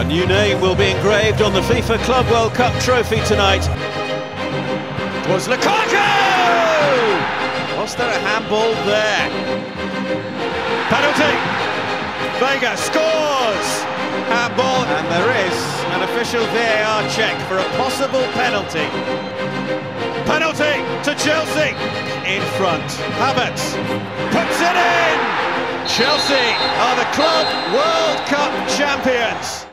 A new name will be engraved on the FIFA Club World Cup trophy tonight. It was Lukaku! Was there a handball there? Penalty! Veiga scores! Handball, and there is an official VAR check for a possible penalty. Penalty to Chelsea! In front, Havertz puts it in! Chelsea are the Club World Cup champions!